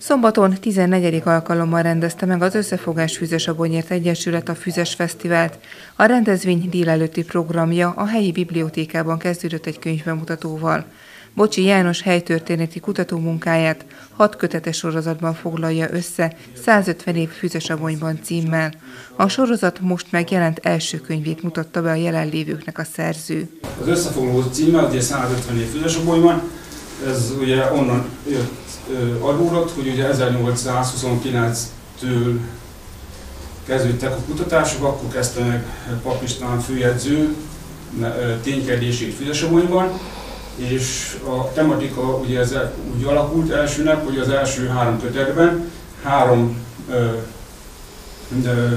Szombaton 14. alkalommal rendezte meg az Összefogás Füzes Abonyért Egyesület a Füzes Fesztivált. A rendezvény délelőtti programja a helyi bibliotékában kezdődött egy könyvbemutatóval. Bocsi János helytörténeti kutatómunkáját hat kötetes sorozatban foglalja össze 150 év Füzesabonyban címmel. A sorozat most megjelent első könyvét mutatta be a jelenlévőknek a szerző. Az összefoglaló címe ugye 150 év Füzesabonyban, ez ugye onnan jött adódott, hogy ugye 1829-től kezdődtek a kutatások, akkor kezdte meg Pap István főjegyző ténykedését Füzesabonyban, és a tematika ugye ez úgy alakult elsőnek, hogy az első három kötetben három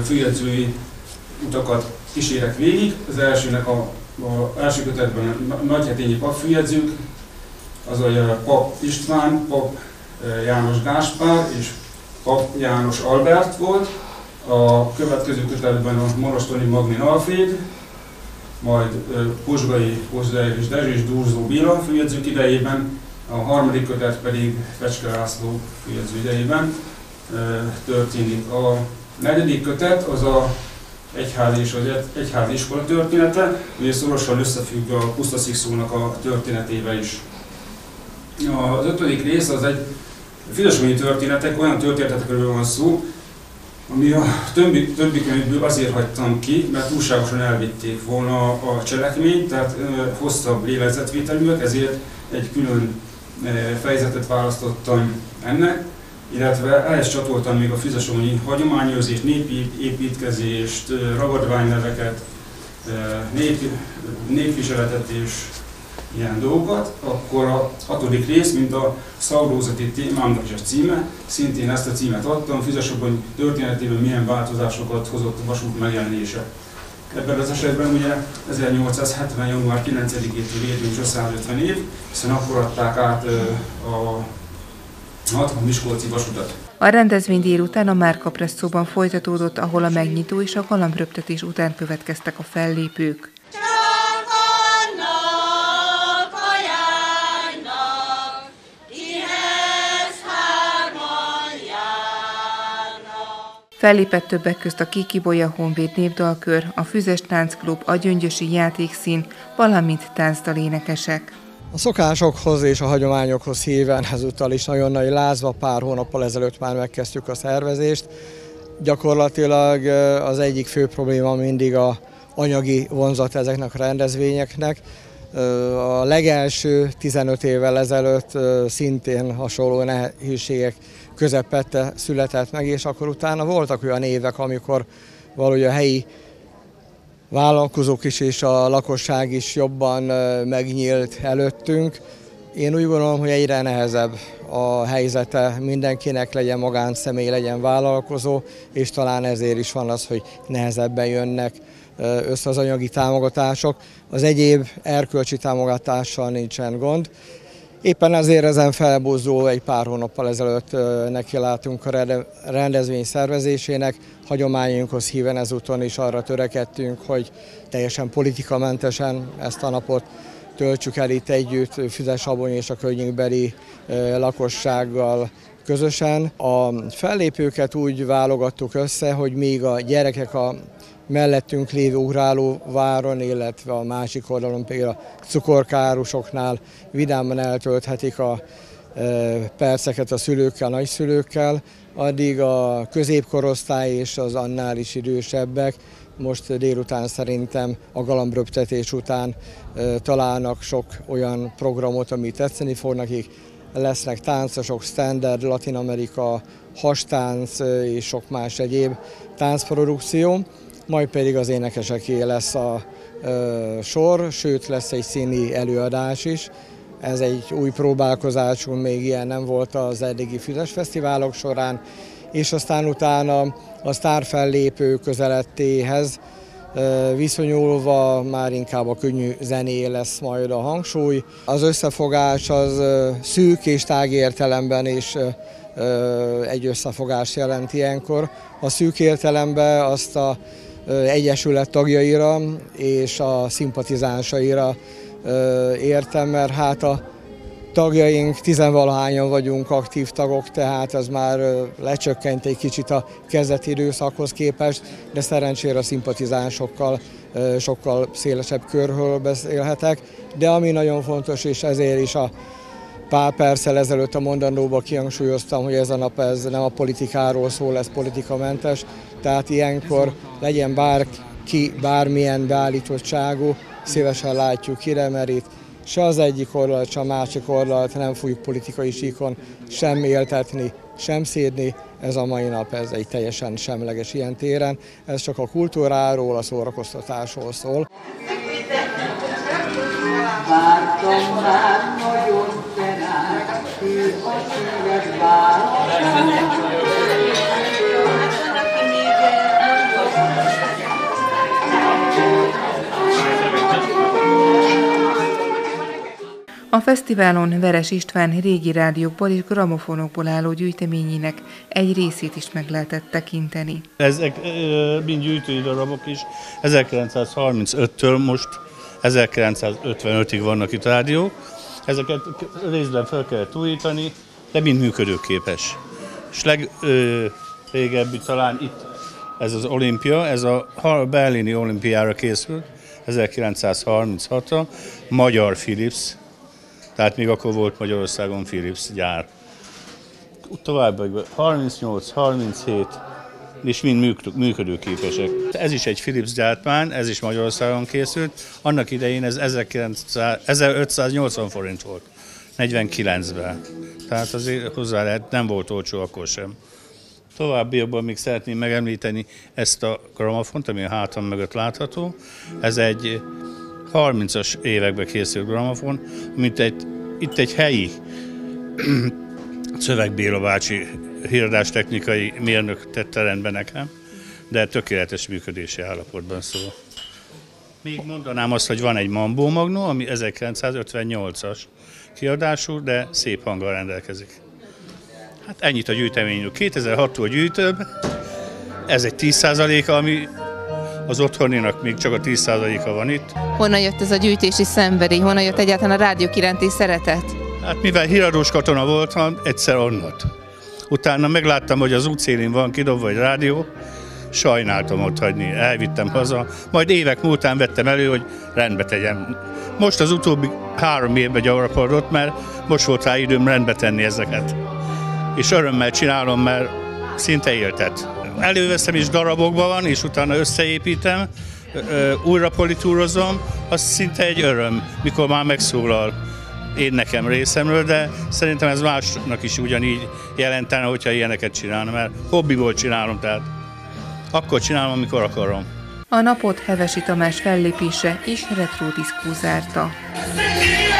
főjegyzői utakat kísérek végig. Az elsőnek a, a első kötetben a nagyhetényi papfőjegyzők, az a Pap István, Pap János Gáspár és Pap János Albert volt. A következő kötetben a Monostoni Magnin Alfred, majd Pozsgai, Pozsgai és Dezső és Durzó Béla főjegyzők idejében, a harmadik kötet pedig Fecske László főjegyző idejében történik. A negyedik kötet az a egyház és az egyházi iskola története, ugye szorosan összefügg a pusztaszikszónak a történetével is. Az ötödik rész az egy fideszményi történetek, olyan történetekről van szó, ami a többi, többi könyvből azért hagytam ki, mert túlságosan elvitték volna a cselekményt, tehát e, hosszabb lélegzetvételűek, ezért egy külön e, fejezetet választottam ennek, illetve ehhez csatoltam még a fizesonyi hagyományőrzést, népi építkezést, ragadványneveket, nép, népviseletet és ilyen dolgokat, akkor a hatodik rész, mint a szaurózati témámnak is a címe, szintén ezt a címet adtam, Füzesabony történetében milyen változásokat hozott a vasút megjelenése. Ebben az esetben ugye 1870. január 9-től érvényes a 150 év, hiszen akkor adták át a 60 Miskolci vasutat. A rendezvény délután a Márka Presszóban folytatódott, ahol a megnyitó és a galambröptetés után következtek a fellépők. Fellépett többek közt a Kikibolya Honvéd Népdalkör, a Füzes Táncklub, a Gyöngyösi Játékszín, valamint táncdalénekesek. A szokásokhoz és a hagyományokhoz híven ezúttal is nagyon nagy lázva, pár hónappal ezelőtt már megkezdtük a szervezést. Gyakorlatilag az egyik fő probléma mindig a anyagi vonzat ezeknek a rendezvényeknek. A legelső 15 évvel ezelőtt szintén hasonló nehézségek közepette született meg, és akkor utána voltak olyan évek, amikor valahogy a helyi vállalkozók is és a lakosság is jobban megnyílt előttünk. Én úgy gondolom, hogy egyre nehezebb a helyzete mindenkinek, legyen magánszemély, legyen vállalkozó, és talán ezért is van az, hogy nehezebben jönnek össze az anyagi támogatások. Az egyéb erkölcsi támogatással nincsen gond. Éppen ezért ezen felbúzó egy pár hónappal ezelőtt nekilátunk a rendezvény szervezésének. Hagyományunkhoz híven ezúton is arra törekedtünk, hogy teljesen politikamentesen ezt a napot töltsük el itt együtt Füzes-Abony és a környékbeli lakossággal közösen. A fellépőket úgy válogattuk össze, hogy még a gyerekek a mellettünk lévő ugráló váron, illetve a másik oldalon például a cukorkárusoknál vidáman eltölthetik a e, perceket a szülőkkel, nagyszülőkkel, addig a középkorosztály és az annál is idősebbek most délután szerintem a galambröptetés után e, találnak sok olyan programot, ami tetszeni fog nekik. Lesznek táncosok, standard, Latin Amerika, hastánc e, és sok más egyéb táncprodukció majd pedig az énekeseké lesz a ö, sor, sőt lesz egy színi előadás is. Ez egy új próbálkozásunk, még ilyen nem volt az eddigi Füzes Fesztiválok során, és aztán utána a sztárfellépő közelettéhez viszonyulva már inkább a könnyű zené lesz majd a hangsúly. Az összefogás az szűk és tág értelemben is egy összefogás jelent ilyenkor. A szűk értelemben azt a egyesület tagjaira és a szimpatizánsaira értem, mert hát a tagjaink, tizenvalahányan vagyunk aktív tagok, tehát az már lecsökkent egy kicsit a kezdeti időszakhoz képest, de szerencsére a szimpatizánsokkal sokkal szélesebb körről beszélhetek. De ami nagyon fontos, és ezért is a pár perccel ezelőtt a mondandóba kihangsúlyoztam, hogy ez a nap ez nem a politikáról szól, ez politikamentes, tehát ilyenkor legyen bárki, bármilyen beállítottságú, szívesen látjuk kiremerít, se az egyik oldalt, se a másik oldalt nem fogjuk politikai síkon sem éltetni, sem szédni. Ez a mai nap ez egy teljesen semleges ilyen téren. Ez csak a kultúráról, a szórakoztatásról szól. Vártam már nagyon A fesztiválon Veres István régi rádiókból és gramofonokból álló gyűjteményének egy részét is meg lehetett tekinteni. Ezek mind gyűjtői darabok is. 1935-től most 1955-ig vannak itt rádiók. Ezeket részben fel kellett újítani, de mind működőképes. És legrégebbi talán itt ez az olimpia, ez a berlini olimpiára készült, 1936-ra, Magyar Philips tehát még akkor volt Magyarországon Philips gyár. Tovább 38, 37, és mind működőképesek. Ez is egy Philips gyártmány, ez is Magyarországon készült. Annak idején ez 1900, 1580 forint volt, 49-ben. Tehát azért hozzá lehet, nem volt olcsó akkor sem. Továbbiakban még szeretném megemlíteni ezt a gramofont, ami a hátam mögött látható. Ez egy 30-as években készült gramofon, mint egy, itt egy helyi Szöveg Béla bácsi technikai mérnök tette rendbe nekem, de tökéletes működési állapotban szól. Még mondanám azt, hogy van egy Mambó Magnó, ami 1958-as kiadású, de szép hanggal rendelkezik. Hát ennyit a gyűjteményről. 2006-tól gyűjtőbb, ez egy 10%-a, ami az otthoninak még csak a 10%-a van itt. Honnan jött ez a gyűjtési szemberi? Honnan jött egyáltalán a rádiók iránti szeretet? Hát mivel híradós katona voltam, egyszer onnat. Utána megláttam, hogy az útszélén van kidobva egy rádió, sajnáltam ott hagyni, elvittem haza, majd évek múltán vettem elő, hogy rendbe tegyem. Most az utóbbi három évben gyarapodott, mert most volt rá időm rendbe tenni ezeket. És örömmel csinálom, mert szinte éltet előveszem és darabokban van, és utána összeépítem, újra politúrozom, az szinte egy öröm, mikor már megszólal én nekem részemről, de szerintem ez másnak is ugyanígy jelentene, hogyha ilyeneket csinálom, mert hobbiból csinálom, tehát akkor csinálom, amikor akarom. A napot Hevesi Tamás fellépése és retro diszkó zárta. Szép,